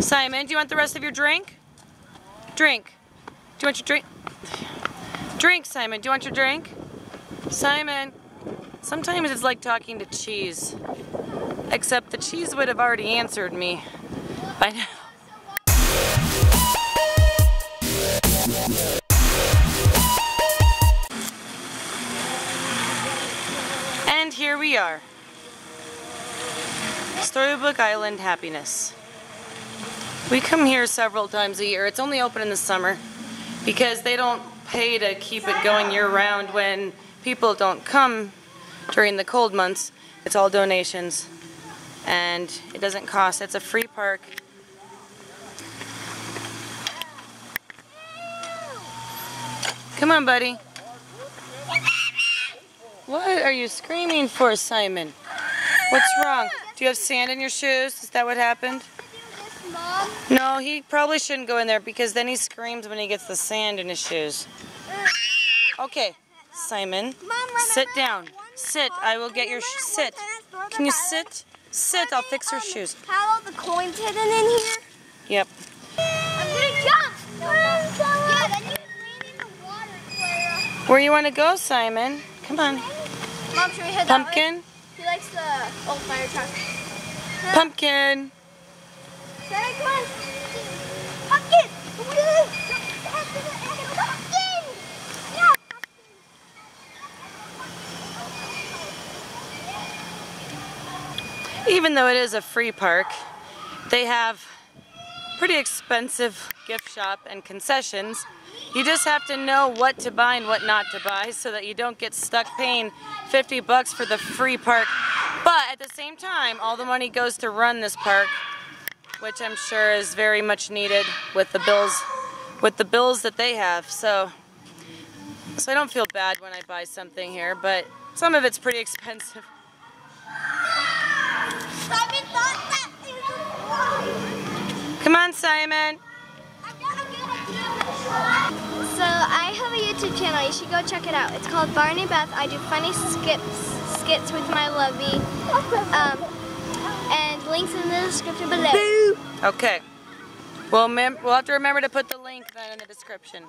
Simon, do you want the rest of your drink? Drink. Do you want your drink? Drink, Simon. Do you want your drink? Simon. Sometimes it's like talking to cheese. Except the cheese would have already answered me by now. And here we are. Storybook Island Happiness. We come here several times a year. It's only open in the summer because they don't pay to keep it going year round when people don't come during the cold months. It's all donations and it doesn't cost. It's a free park. Come on, buddy. What are you screaming for, Simon? What's wrong? Do you have sand in your shoes? Is that what happened? No, he probably shouldn't go in there because then he screams when he gets the sand in his shoes. Okay, Simon, sit down. Sit. I will get your sit. Can you sit? Sit. I'll fix your um, shoes. How all the coins hidden in here? Yep. I'm gonna jump. Yeah, then you land in the water, Where you want to go, Simon? Come on. Mom, should we head? Pumpkin. He likes the old fire truck. Pumpkin. Even though it is a free park, they have pretty expensive gift shop and concessions. You just have to know what to buy and what not to buy so that you don't get stuck paying 50 bucks for the free park. But at the same time, all the money goes to run this park, which I'm sure is very much needed with the bills with the bills that they have. So so I don't feel bad when I buy something here, but some of it's pretty expensive. Come on, Simon. So I have a YouTube channel. You should go check it out. It's called Barney Beth. I do funny skips, skits with my lovey. Um, links in the description below. Okay. Well, mem we'll have to remember to put the link then in the description.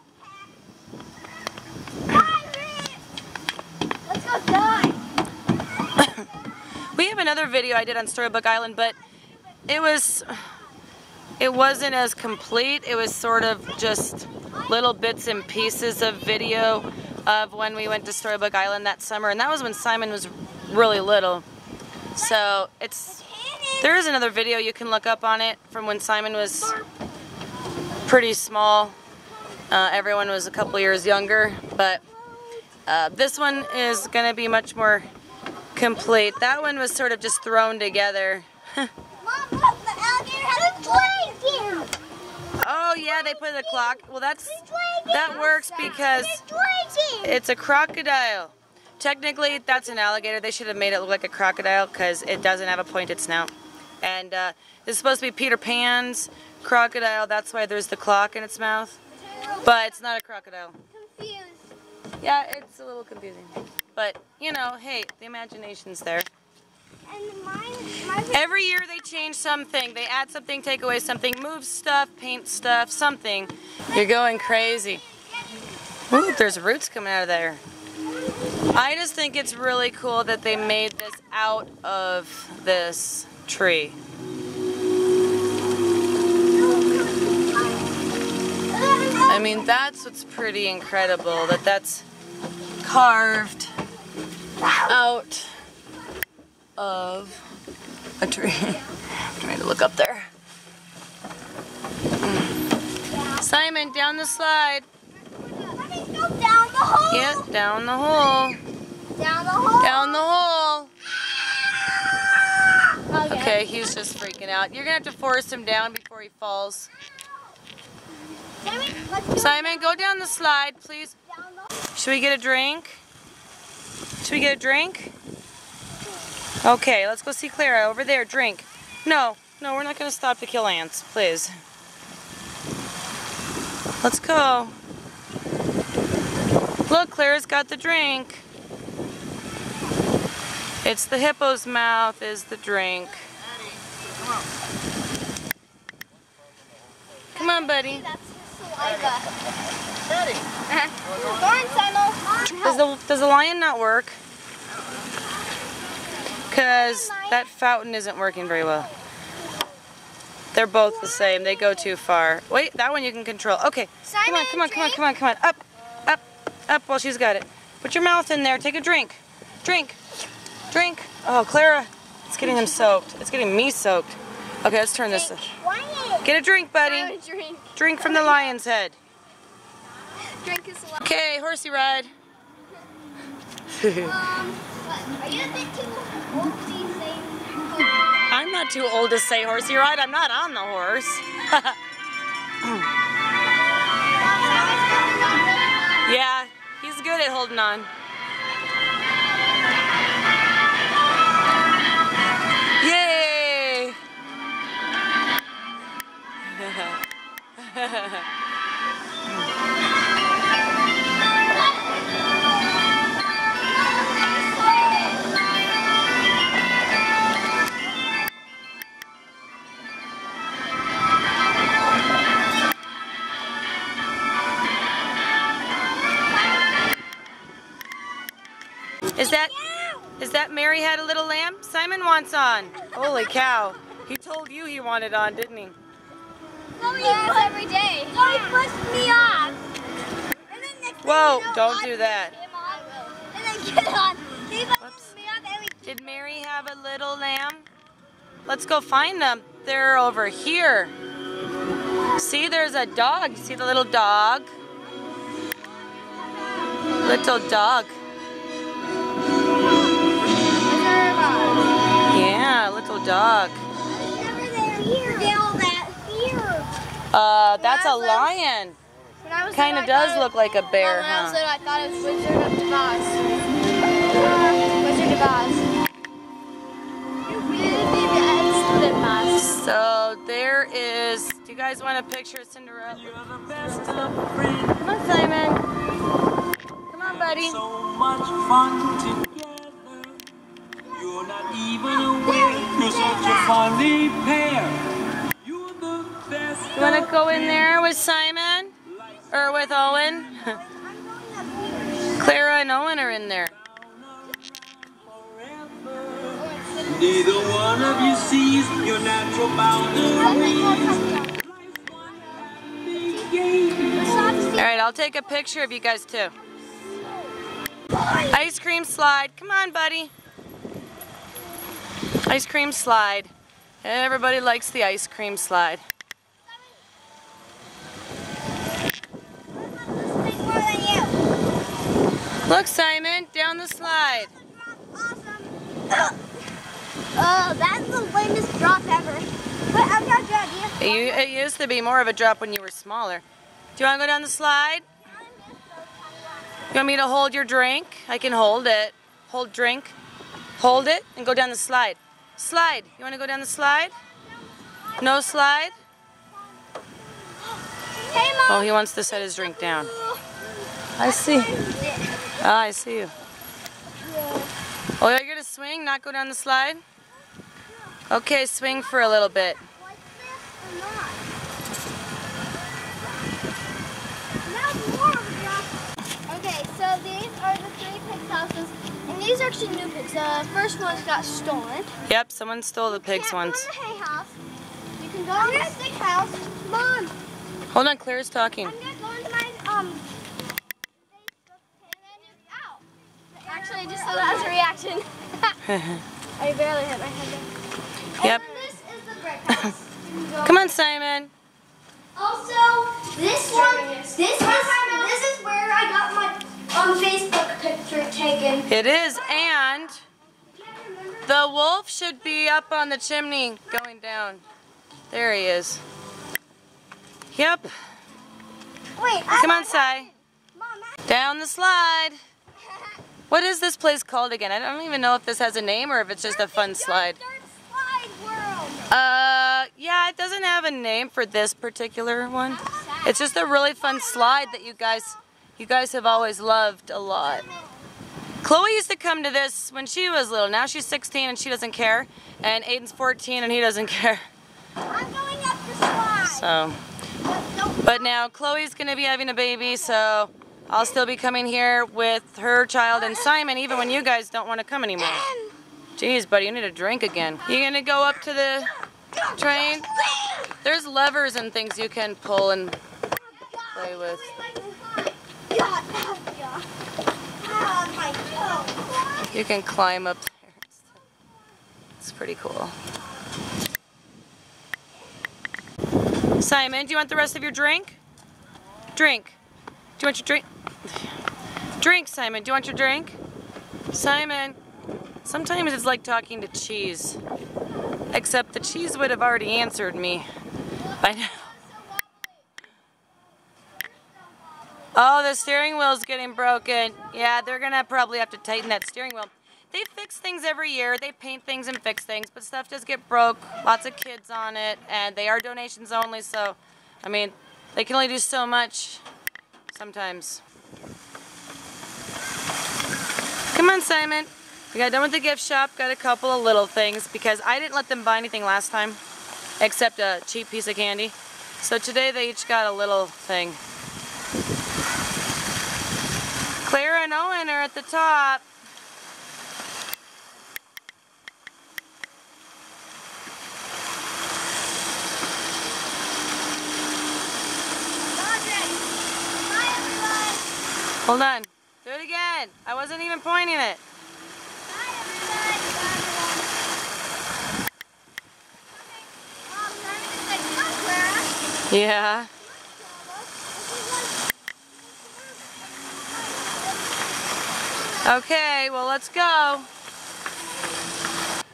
Let's go die. We have another video I did on Storybook Island, but it was it wasn't as complete. It was sort of just little bits and pieces of video of when we went to Storybook Island that summer, and that was when Simon was really little. So it's there is another video you can look up on it from when Simon was pretty small. Uh, everyone was a couple years younger, but uh, this one is going to be much more complete. That one was sort of just thrown together. Mom, look, the alligator has a dragon. Oh yeah, they put a clock. Well, that's that works because it's a crocodile. Technically, that's an alligator. They should have made it look like a crocodile because it doesn't have a pointed snout. And uh, this is supposed to be Peter Pan's crocodile. That's why there's the clock in its mouth. But it's not a crocodile. Confused. Yeah, it's a little confusing. But, you know, hey, the imagination's there. And mine, mine Every year they change something. They add something, take away something, move stuff, paint stuff, something. You're going crazy. Ooh, there's roots coming out of there. I just think it's really cool that they made this out of this tree. I mean, that's what's pretty incredible, that that's carved out of a tree. I'm trying to look up there. Hmm. Simon, down the slide. Down the hole. Yeah, down the hole. Down the hole. Down the hole. Okay. Okay, he's just freaking out. You're gonna have to force him down before he falls. Simon, go Simon, go down the slide, please. the Should we get a drink? Should we get a drink? Okay, let's go see Clara. Over there, drink. No, no, we're not going to stop to kill ants, please. Let's go. Look, Clara's got the drink. It's the hippo's mouth is the drink. Come on, buddy. Does the, does the lion not work? Because that fountain isn't working very well. They're both the same. They go too far. Wait, that one you can control. Okay. Come on, come on, come on, come on, come on. Up, up, while she's got it. Put your mouth in there. Take a drink. Drink. Drink. Oh, Clara. It's getting him soaked. It's getting me soaked. Okay, let's turn this. Quiet. Get a drink, buddy. Simon, drink. Drink from the lion's head. Drink saliva. Okay, horsey ride. Um, what? Are you a bit too old to be saying? I'm not too old to say horsey ride. I'm not on the horse. at holding on. Yay! Mary had a little lamb? Simon wants on. Holy cow. He told you he wanted on, didn't he? Chloe does every day. Chloe pushed me off. Whoa, you know, don't do that. pushed him. And then get on. He Whoops. me off and we Did Mary have a little lamb? Let's go find them. They're over here. See, there's a dog. See the little dog? Little dog. Dog. Never there. Here. Down that here. Uh, that's a When I was little- lion. When I was Kind of does look like a bear, When I was huh? little, I thought it was Wizard of Oz. Wizard of Oz. So there is. Do you guys want a picture of Cinderella? You're the best of friends. Come on, Simon. Come on, buddy. So much fun together. You're not even aware. You're such a funny pair. You're the best. You want to go in there with Simon? Or with Owin? Clara and Owin are in there. Neither one of you sees your natural boundaries. Life's one happy game. All right, I'll take a picture of you guys too. Ice cream slide. Come on, buddy. Ice cream slide. Everybody likes the ice cream slide. Look, Simon, down the slide. Oh, that's the lamest drop ever. But I've got idea. It used to be more of a drop when you were smaller. Do you want to go down the slide? You want me to hold your drink? I can hold it. Hold drink. Hold it and go down the slide. Slide. You want to go down the slide? No slide? Oh, he wants to set his drink down. I see. Ah, I see you. Oh, you're going to swing, not go down the slide? Okay, swing for a little bit. Like this or not? Now more of a drop. Okay, so these are the three houses, and these are actually new pigs. The first ones got stolen. Yep, someone stole the pigs once. Go in the hay house. You can go in the stick house. Mom, Hold on, Clara's talking. I'm gonna go into my um. Actually, I just saw that as a reaction. I barely hit my head. Yep. This is the brick house. You can go Come on, Simon. Also, this one, this is this is where I got my um Facebook picture taken. It is, and the wolf should be up on the chimney going down. There he is. Yep. Wait, Come on, Sai. Down the slide. What is this place called again? I don't even know if this has a name or if it's just a fun slide. Slide. Uh, yeah, it doesn't have a name for this particular one. It's just a really fun slide that you guys, you guys have always loved a lot. Chloe used to come to this when she was little. Now she's 16 and she doesn't care. And Aiden's 14 and he doesn't care. I'm going up the slide. So, but now Chloe's gonna be having a baby, so I'll still be coming here with her child and Simon, even when you guys don't want to come anymore. Jeez, buddy, you need a drink again. You gonna go up to the train? There's levers and things you can pull and play with. You can climb up there. It's pretty cool. Simon, do you want the rest of your drink? Drink. Do you want your drink? Drink, Simon. Do you want your drink? Simon. Sometimes it's like talking to cheese. Except the cheese would have already answered me by now. Oh, the steering wheel's getting broken. Yeah, they're gonna probably have to tighten that steering wheel. They fix things every year. They paint things and fix things, but stuff does get broke. Lots of kids on it, and they are donations only, so, I mean, they can only do so much sometimes. Come on, Simon. We got done with the gift shop, got a couple of little things, because I didn't let them buy anything last time, except a cheap piece of candy. So today they each got a little thing. Clara and Owin are at the top. Hold on. Do it again. I wasn't even pointing it. Yeah. Okay, well let's go.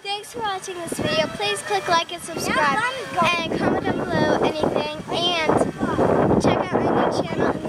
Thanks for watching this video. Please click like and subscribe and comment down below anything and check out my new channel.